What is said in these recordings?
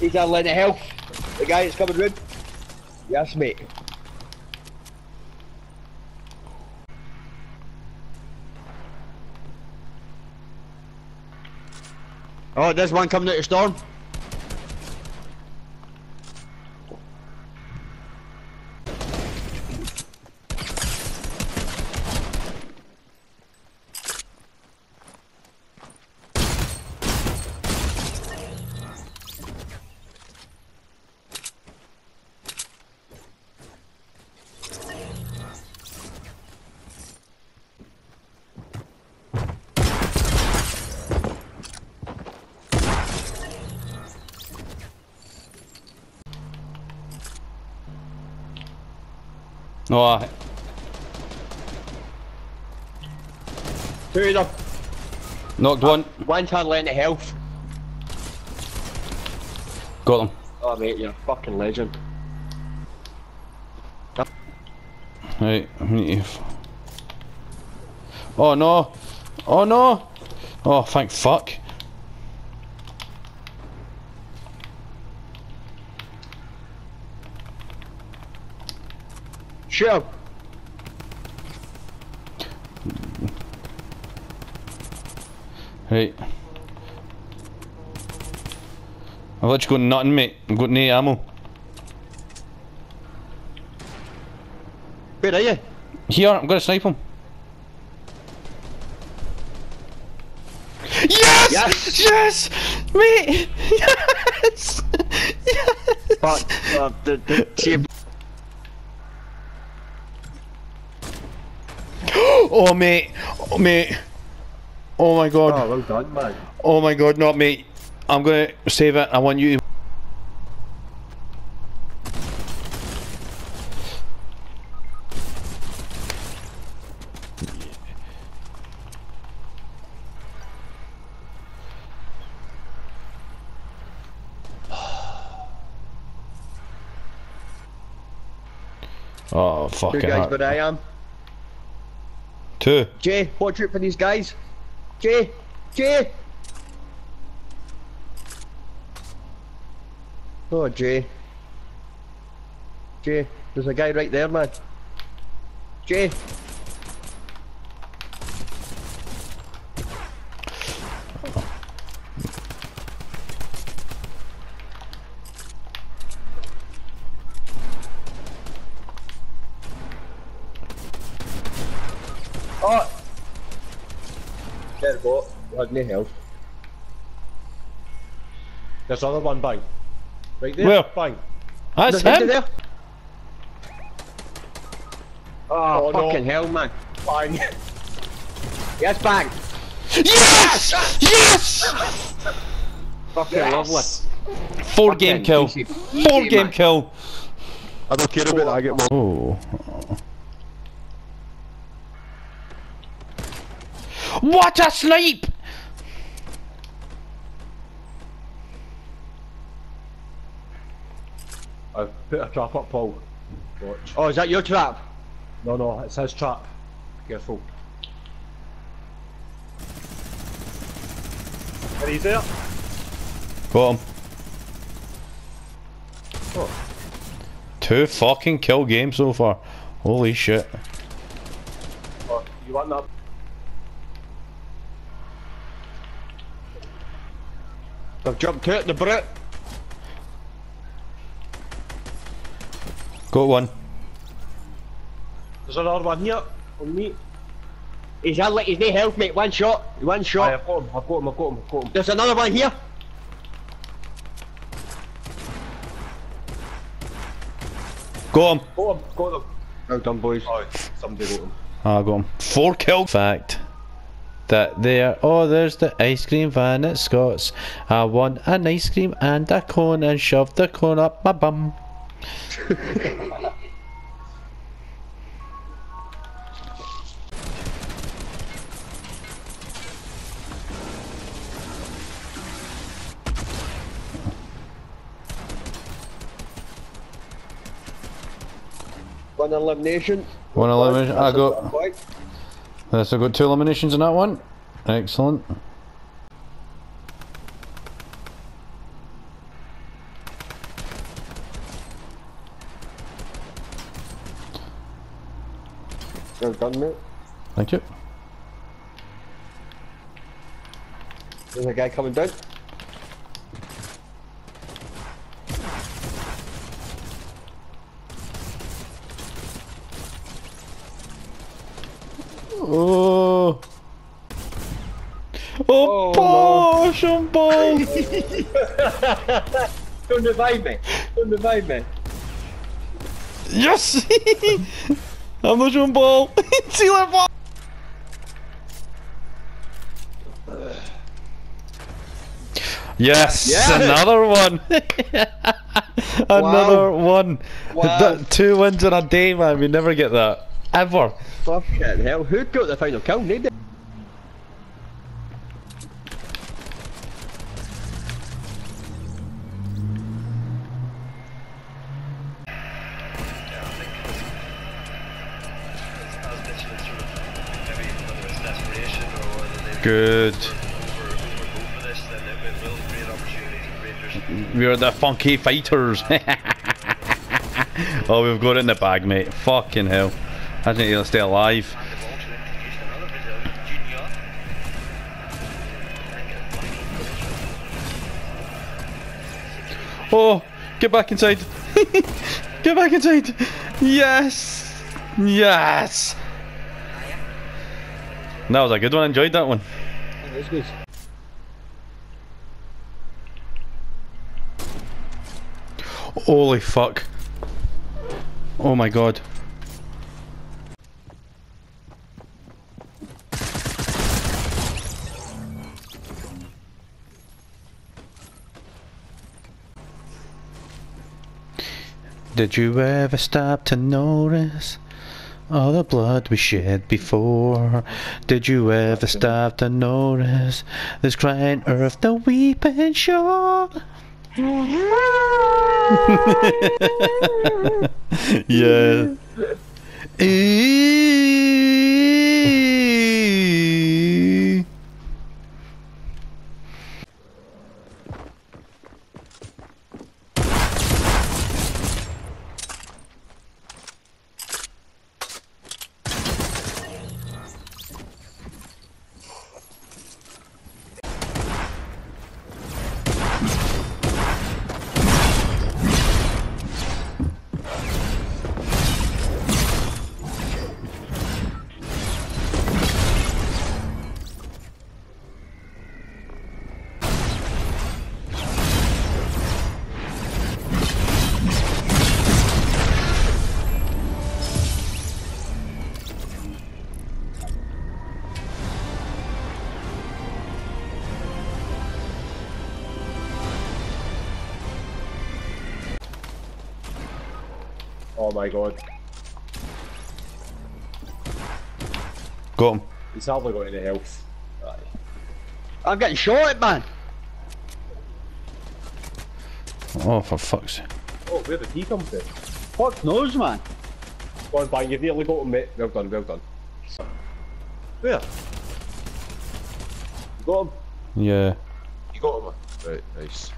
He's a line of health. The guy that's coming round. Yes, mate. Oh, there's one coming out of the storm. Oh, Two of them. knocked one. Uh, One's had line of health. Got them. Oh, mate, you're a fucking legend. Right, I need to... Oh no! Oh no! Oh, thank fuck. Him. Right. I've let you got nothing, mate. I've got no ammo. Where are you? Here, I'm gonna snipe him. Yes! Yes! Yes! Mate! Yes! Yes! Fuck. Uh, the, the, Oh, mate! Oh, mate! Oh my god. oh, well done, man. Oh my god, not mate. I'm gonna save it. I want you to. Oh, Two fucking guys hell. where I am. Two. Jay, watch out for these guys. Jay! Jay! Oh, Jay. Jay, there's a guy right there, man. Jay! Oh! There go. Had no health. There's another one, bang. Right there, Where? bang. That's There's him. there. Oh, Oh, no. fucking hell, man. Bang. Yes, bang! Yes! Yes! Fucking lovely. Four game kill. Easy. Four Easy, game man. kill. I don't care about that, I get more. Oh. What a sleep! I've put a trap up, Paul. Watch. Oh, is that your trap? No, no, it's his trap. Careful. And he's there. Got him. Oh. Two fucking kill games so far. Holy shit. Oh, you want that? I've jumped out the brute. Got one. There's another one here. Oh, On me. He's had like he's no health, mate. One shot. One Aye, shot. I've got him, I've got him, I've got him, I've got him. There's another one here. Got him. Got him, got him. Well done, boys. Oh, somebody got him. I got him. Four kill. Fact that there. Oh, there's the ice cream van at Scott's. I want an ice cream and a cone and shove the cone up my bum. One elimination. One elimination. I got. That's so got two eliminations in that one. Excellent. Good gun, mate. Thank you. There's a guy coming down. Oh. Oh, Oh, bosh and ball. Don't revive me. Don't revive me. yes! I'm the Sean Ball. See that ball? Yes, Yes! another one. another one. Wow. Th- two wins in a day, man. We never get that ever. Fucking hell. Who got the final kill? Nobody. Good. We're the funky fighters. oh, we've got it in the bag, mate. Fucking hell. I think he'll stay alive. Oh, get back inside. get back inside. Yes. Yes. That was a good one. I enjoyed that one. Holy fuck. Oh my god. Did you ever stop to notice all the blood we shed before? Did you ever stop to notice this crying earth, the weeping shore? yeah. Oh my god. Got him. He's hardly got any health. Aye. I'm getting shot at, man. Oh, for fuck's sake. Oh, where did he come from? Fuck knows, man. Go on, bang, you've nearly got him, mate. Well done, well done. Where? You got him? Yeah. You got him? Right, nice.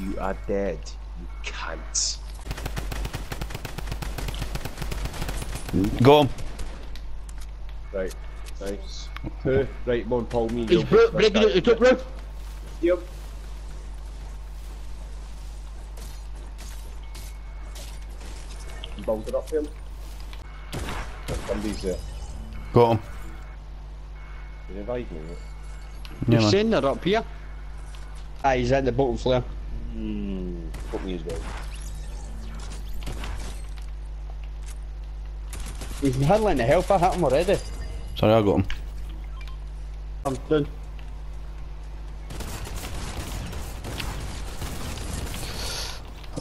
You are dead. You can't. Got him. Right, nice. Who? Right, come on, Paul, me. He's bro- right, breaking out the top roof. Yep. You it up him? Somebody's there. Got him. You revive me, mate. Yeah, He's man. saying they're up here. Ah, he's in the bottom flare. Hmm. Put me as well. He's handling the health. I hit him already. Sorry, I got him. I'm done.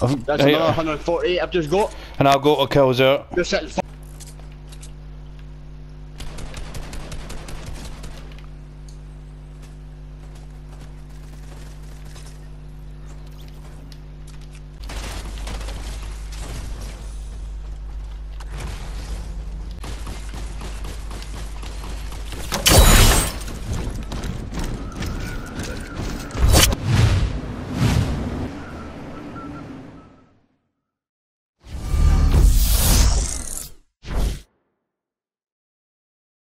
I've- That's Hey, another 148 I've just got. and I'll go to kills there. You're sitting